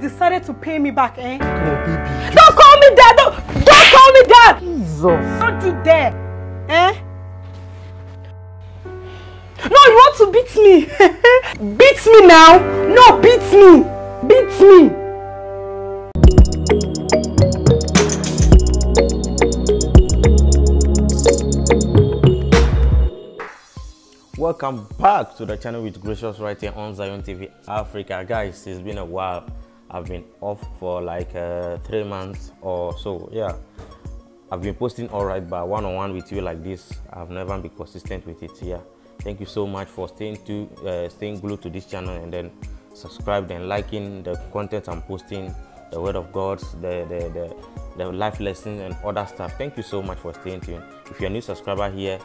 decided to pay me back, eh? Come on, baby. Don't call me dad! Don't, don't call me dad! Jesus. Don't you dare! Eh? No, you want to beat me! beat me now! No, beat me! Beat me! Welcome back to the channel with Gracious right here on Zion TV Africa. Guys, it's been a while. I've been off for like uh, three months or so. Yeah, I've been posting all right, but one on one with you like this, I've never been consistent with it. Yeah, thank you so much for staying to uh, staying glued to this channel and then subscribe and liking the content I'm posting, the word of God, the the the, the life lessons and other stuff. Thank you so much for staying tuned. If you're a new subscriber here,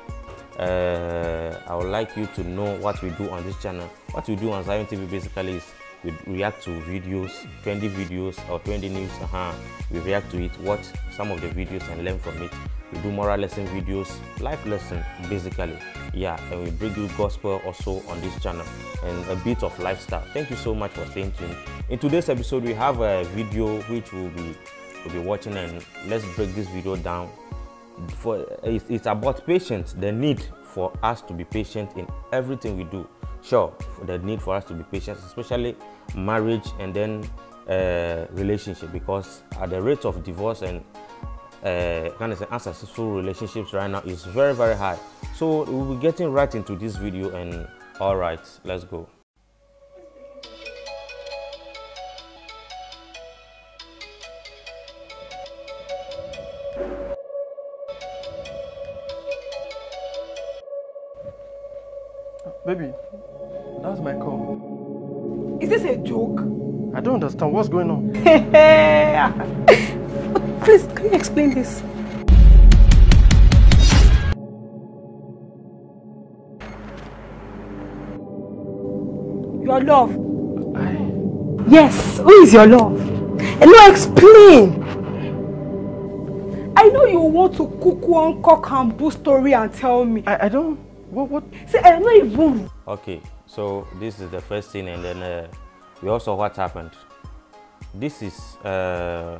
uh, I would like you to know what we do on this channel. What we do on Zion TV basically is we react to videos, 20 videos or 20 news. Uh-huh. We react to it, watch some of the videos and learn from it. We do moral lesson videos, life lesson basically. Yeah, and we bring you gospel also on this channel and a bit of lifestyle. Thank you so much for staying tuned. In today's episode, we have a video which we'll be we'll be watching and let's break this video down for it's, it's about patience the need for us to be patient in everything we do. Sure the need for us to be patient especially marriage and then uh, relationship because at the rate of divorce and uh, kind of unsuccessful relationships right now is very very high. So we'll be getting right into this video and all right let's go Baby, that's my call. Is this a joke? I don't understand what's going on. Please, can you explain this? Your love. I, Yes, who is your love? And no, explain. I know you want to cook one cock and bull story and tell me. I, I don't. What? What? See, I'm not even. Okay, so this is the first thing, and then uh, we also what happened. This is uh,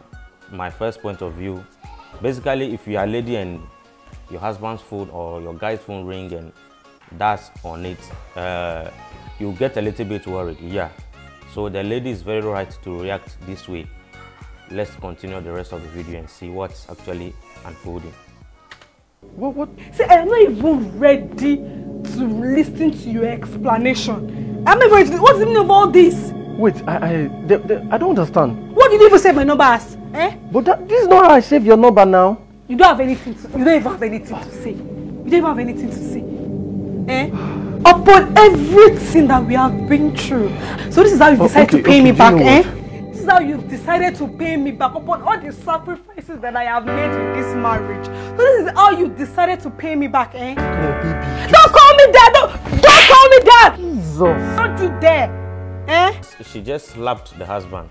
my first point of view. Basically, if you are a lady and your husband's phone or your guy's phone ring and that's on it, uh, you get a little bit worried. Yeah. So the lady is very right to react this way. Let's continue the rest of the video and see what's actually unfolding. What? What? See, I'm not even ready to listen to your explanation. I'm not ready. What's the meaning of all this? Wait. I. I. The, the, I don't understand. What did you even save my number as? Eh? But that, this is not how I save your number now. You don't have anything to. You don't even have anything to say. You don't even have anything to say. Eh? Upon everything that we have been through. So this is how you Oh, decide okay, to pay okay, me back, eh? What? How you've decided to pay me back upon all the sacrifices that I have made in this marriage. So this is how you decided to pay me back, eh? Come on, baby. Don't call me dad! Don't, don't call me dad! Jesus. Don't you dare! Eh? she just slapped the husband.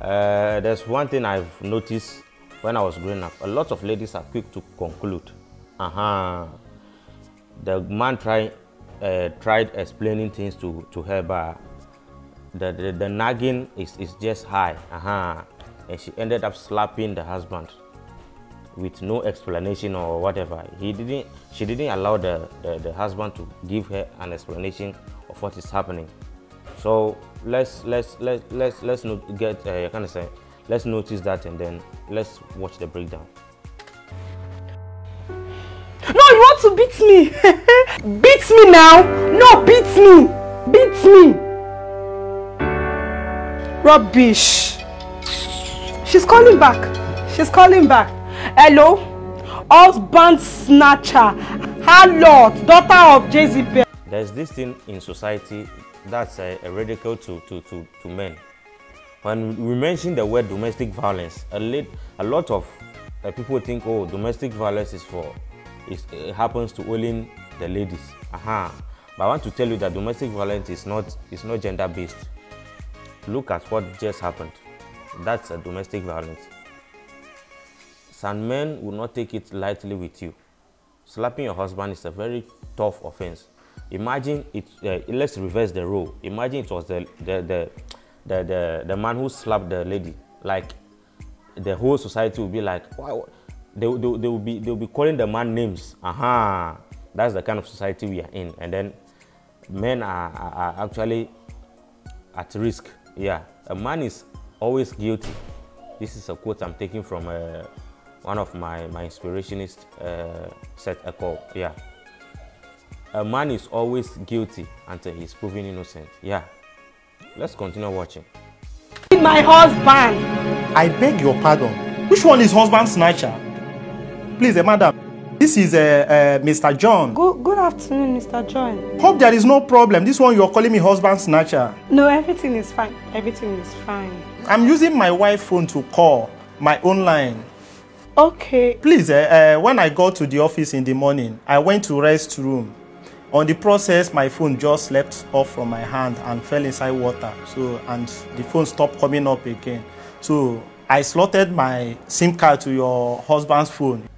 Uh, there's one thing I've noticed when I was growing up. A lot of ladies are quick to conclude. Uh-huh. The man tried uh, tried explaining things to, to her, but the, the, the nagging is, is just high. Uh-huh. And she ended up slapping the husband with no explanation or whatever. He didn't. She didn't allow the, the, the husband to give her an explanation of what is happening. So let's let's let's let's let's not get uh, kind of say let's notice that and then let's watch the breakdown. No, you want to beat me! beat me now! No, beat me! Beat me! Rubbish! She's calling back. She's calling back. Hello? Husband snatcher. Harlot, daughter of Jezebel. There's this thing in society that's a, a ridicule to, to, to, to men. When we mention the word domestic violence, a, a lot of uh, people think, oh, domestic violence is for, it happens to only the ladies. Aha. But I want to tell you that domestic violence is not, is not gender based. Look at what just happened. That's a domestic violence. Some men will not take it lightly with you. Slapping your husband is a very tough offense. Imagine it. Uh, let's reverse the role. Imagine it was the the the, the, the, the man who slapped the lady, like the whole society will be like, why? They, they, they will be they will be calling the man names. Aha, that's the kind of society we are in. And then men are, are actually at risk. Yeah, a man is always guilty. This is a quote I'm taking from uh, one of my my inspirationist, uh, Seth Echo. Yeah, a man is always guilty until he's proven innocent. Yeah, let's continue watching. My husband. I beg your pardon. Which one is husband snatcher? Please, uh, madam. This is uh, uh, Mr. John. Good, good afternoon, Mr. John. Hope there is no problem. This one you're calling me husband snatcher. No, everything is fine. Everything is fine. I'm using my wife phone to call my own line. Okay. Please, uh, uh, when I got to the office in the morning, I went to rest room. On the process, my phone just slept off from my hand and fell inside water. So, and the phone stopped coming up again. So, I slotted my SIM card to your husband's phone.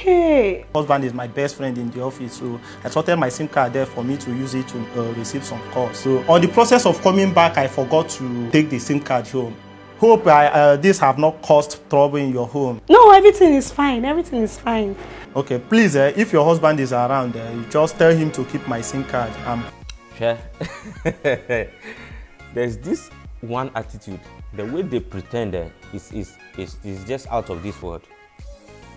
Okay. husband is my best friend in the office so i sorted my sim card there for me to use it to uh, receive some calls so on the process of coming back i forgot to take the sim card home hope I, uh, this have not caused trouble in your home No, everything is fine. Everything is fine. okay please uh, if your husband is around uh, you just tell him to keep my sim card um, Sure. There's this one attitude. The way they pretend uh, is, is, is, is just out of this world.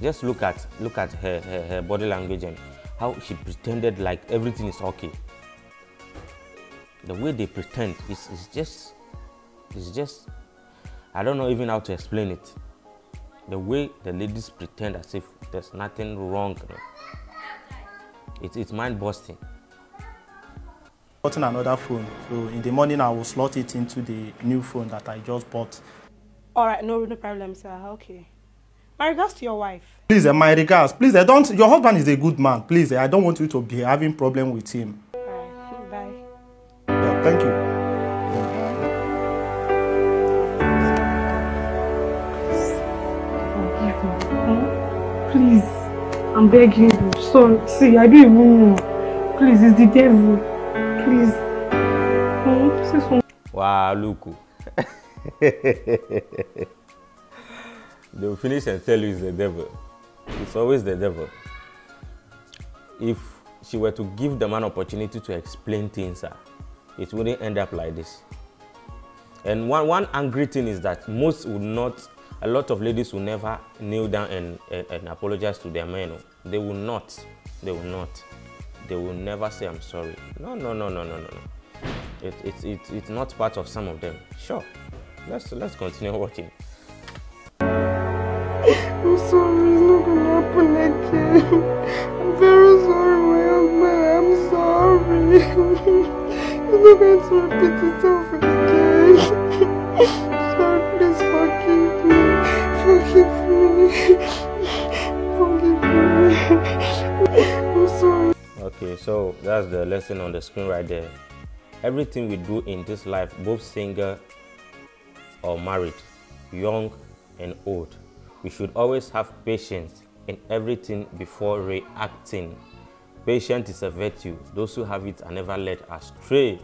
Just look at look at her, her, her body language and how she pretended like everything is okay. The way they pretend is, is just is just I don't know even how to explain it. The way the ladies pretend as if there's nothing wrong. you know. It's it's mind busting. gotten another phone so in the morning i will slot it into the new phone that i just bought All right, no, no problem, sir. Okay. My regards to your wife. please uh, my regards please uh, don't your husband is a good man please uh, i don't want you to be having problem with him All right, bye. yeah, thank you Please, I'm begging you. Sorry. See, I don't even know. Please, it's the devil. Please. Hmm, say something. Look. They'll finish and tell you it's the devil. It's always the devil. If she were to give the man opportunity to explain things, it wouldn't end up like this. And one, one angry thing is that most would not, a lot of ladies will never kneel down and, and, and apologize to their men. They will not. They will not. They will never say, I'm sorry. No, no, no, no, no, no, no. It, it, it, it's not part of some of them. Sure. Let's, let's continue watching. I'm very sorry, husband. I'm sorry. it's not going to repeat itself again. sorry, please forgive me. Forgive me. Forgive me. I'm sorry. Okay, so that's the lesson on the screen right there. Everything we do in this life, both single or married, young and old, we should always have patience in everything before reacting. Patience is a virtue. Those who have it are never led astray.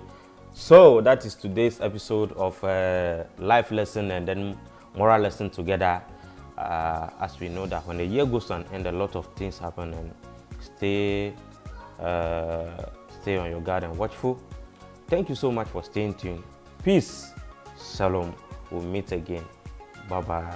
So that is today's episode of uh, life lesson and then moral lesson together. Uh, as we know that when the year goes to an end, a lot of things happen and stay uh, stay on your guard and watchful. Thank you so much for staying tuned. Peace. Shalom. We'll meet again. Bye bye.